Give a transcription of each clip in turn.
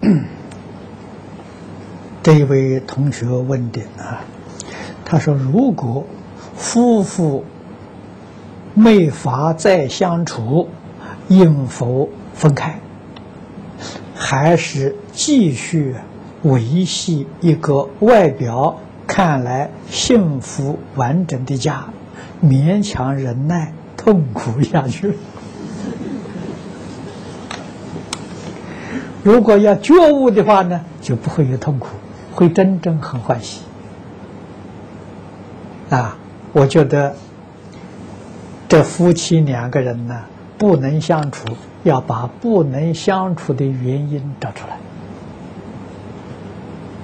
这位同学问的啊，他说：“如果夫妇没法再相处，应否分开？还是继续维系一个外表看来幸福完整的家，勉强忍耐，痛苦下去？”如果要觉悟的话呢，就不会有痛苦。会真正很欢喜啊！我觉得这夫妻两个人呢，不能相处，要把不能相处的原因找出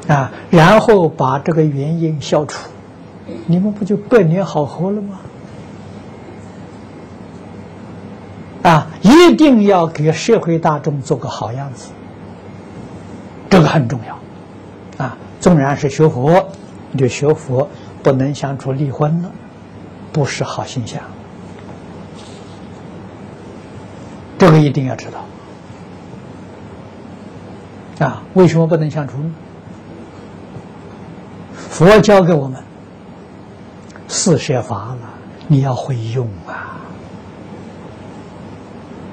来啊，然后把这个原因消除，你们不就百年好合了吗？啊，一定要给社会大众做个好样子，这个很重要。啊纵然是学佛，就学佛不能相处离婚了，不是好现象。这个一定要知道啊！为什么不能相处呢？佛教给我们四摄法了，你要会用啊！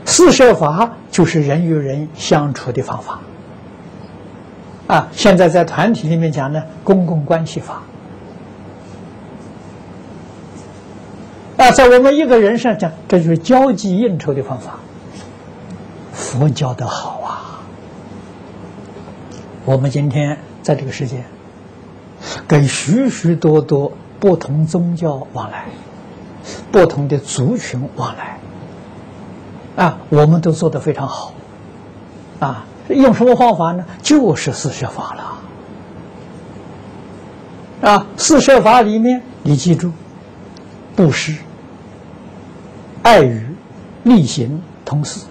四摄法就是人与人相处的方法。啊，现在在团体里面讲呢，公共关系法。啊，在我们一个人上讲，这就是交际应酬的方法。佛教的好啊！我们今天在这个世界，跟许许多多不同宗教往来，不同的族群往来，啊，我们都做得非常好，啊。用什么方法呢？就是四摄法了。啊，四摄法里面，你记住，布施、爱语、利行、同事，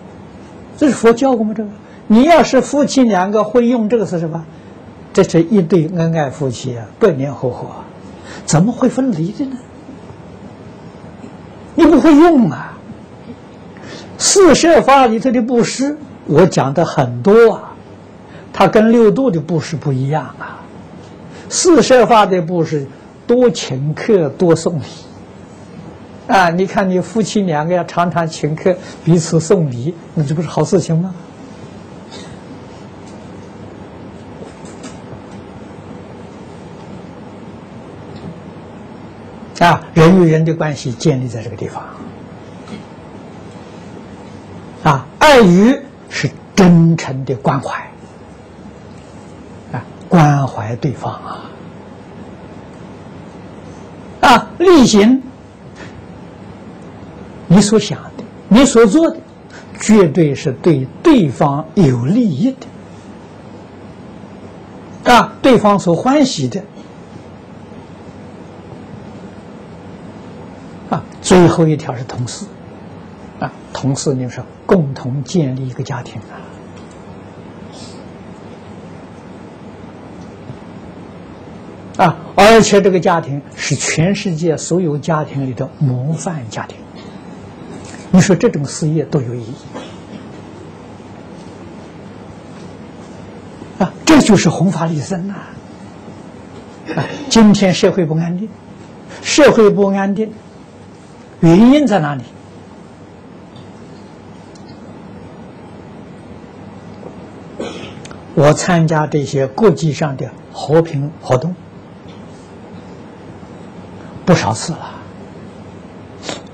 这是佛教我们这个。你要是夫妻两个会用这个四摄法，这是一对恩爱夫妻啊，百年好合，怎么会分离的呢？你不会用啊。四摄法里头的布施。我讲的很多啊，它跟六度的布施不一样啊。四摄法的布施多请客多送礼啊！你看你夫妻两个要常常请客，彼此送礼，那这不是好事情吗？啊，人与人的关系建立在这个地方啊，爱与。真诚的关怀。啊，关怀对方啊，啊，力行。你所想的，你所做的，绝对是对对方有利益的。啊，对方所欢喜的。啊，最后一条是同事。啊，同事你说共同建立一个家庭啊，啊，而且这个家庭是全世界所有家庭里的模范家庭。你说这种事业多有意义啊！这就是弘法利生呐！啊，今天社会不安定，社会不安定，原因在哪里？我参加这些国际上的和平活动不少次了。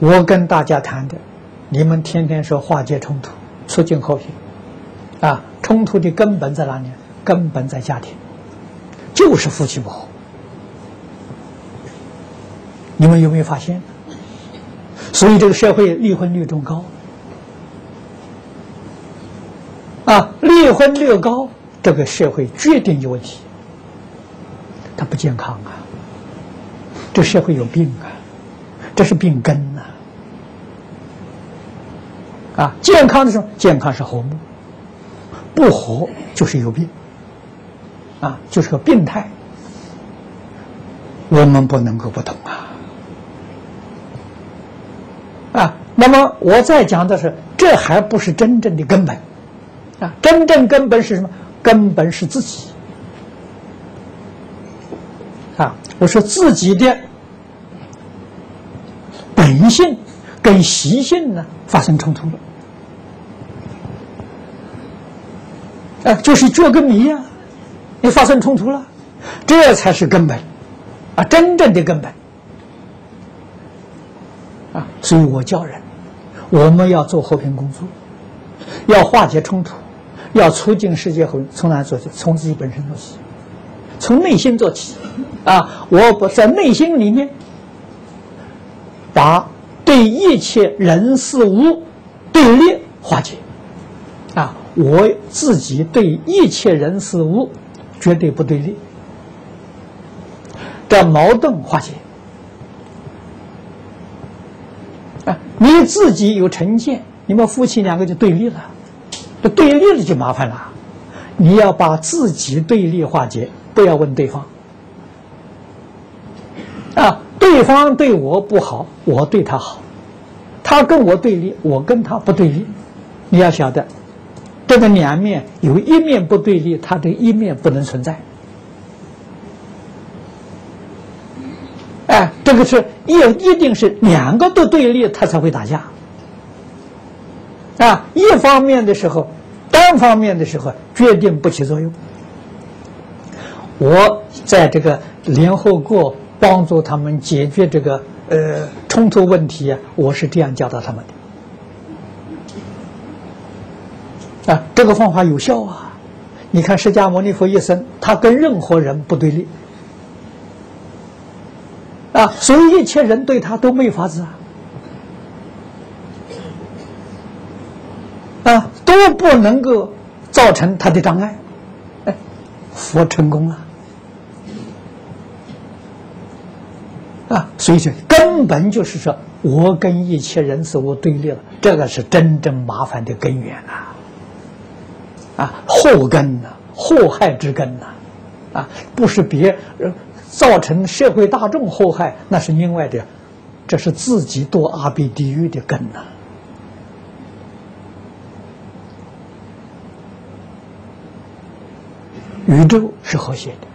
我跟大家谈的，你们天天说化解冲突、促进和平，啊，冲突的根本在哪里？根本在家庭，就是夫妻不和。你们有没有发现？所以这个社会离婚率中高，啊，离婚率高。这个社会决定有问题，它不健康啊！这社会有病啊！这是病根呐！啊，健康的时候，健康是和睦；不和就是有病，啊，就是个病态。我们不能够不懂啊！啊，那么我再讲的是，这还不是真正的根本啊！真正根本是什么？根本是自己啊！我说自己的本性跟习性呢发生冲突了，哎，就是脚跟迷呀，你发生冲突了，这才是根本啊，真正的根本啊！所以我教人，我们要做和平工作，要化解冲突。要促进世界和从哪做起？从自己本身做起，从内心做起。啊，我不在内心里面，把对一切人事物对立化解。啊，我自己对一切人事物绝对不对立，这矛盾化解。啊，你自己有成见，你们夫妻两个就对立了。这对立了就麻烦了，你要把自己对立化解，不要问对方。啊，对方对我不好，我对他好；他跟我对立，我跟他不对立。你要晓得，这个两面有一面不对立，他的一面不能存在。哎，这个是一一定是两个都对立，他才会打架。啊，一方面的时候，单方面的时候决定不起作用。我在这个联合国帮助他们解决这个呃冲突问题啊，我是这样教导他们的。啊，这个方法有效啊！你看释迦牟尼佛一生，他跟任何人不对立，啊，所以一切人对他都没法子啊。啊，都不能够造成他的障碍，哎，佛成功了，啊，所以这根本就是说我跟一切人事物对立了，这个是真正麻烦的根源呐，啊，祸根呐，祸害之根呐，啊，不是别人造成社会大众祸害，那是另外的，这是自己堕阿鼻地狱的根呐。宇宙是和谐的，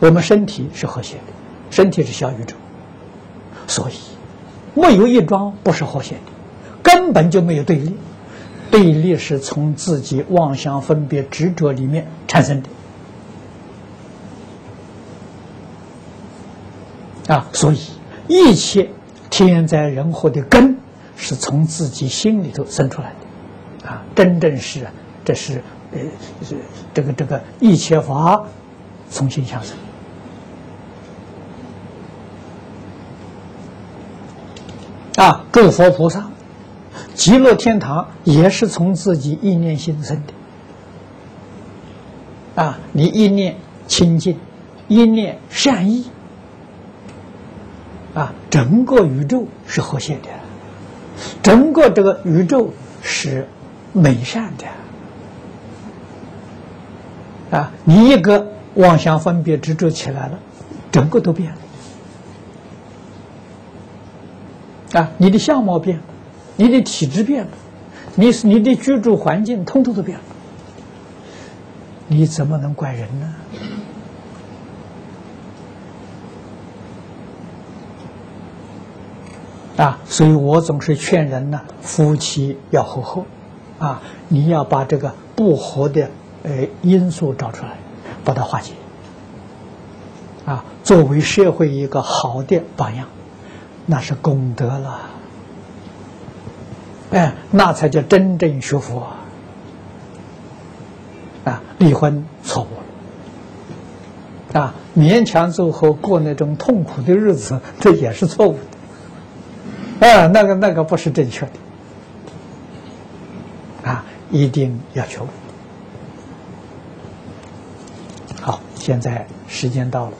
我们身体是和谐的，身体是小宇宙，所以没有一桩不是和谐的，根本就没有对立，对立是从自己妄想分别执着里面产生的。啊，所以一切天灾人祸的根是从自己心里头生出来的。啊，真正是这是。呃，是这个这个一切法从心相生。啊！诸佛菩萨，极乐天堂也是从自己意念心生的啊！你意念清净，意念善意啊，整个宇宙是和谐的，整个这个宇宙是美善的。啊，你一个妄想分别执着起来了，整个都变了。啊，你的相貌变了，你的体质变了，你你的居住环境通通都变了，你怎么能怪人呢？啊，所以我总是劝人呢，夫妻要和和，啊，你要把这个不和的。呃，因素找出来，把它化解，啊，作为社会一个好的榜样，那是功德了，哎，那才叫真正学佛，啊，离婚错误了，啊，勉强走后过那种痛苦的日子，这也是错误的，啊，那个那个不是正确的，啊，一定要求。好现在时间到了。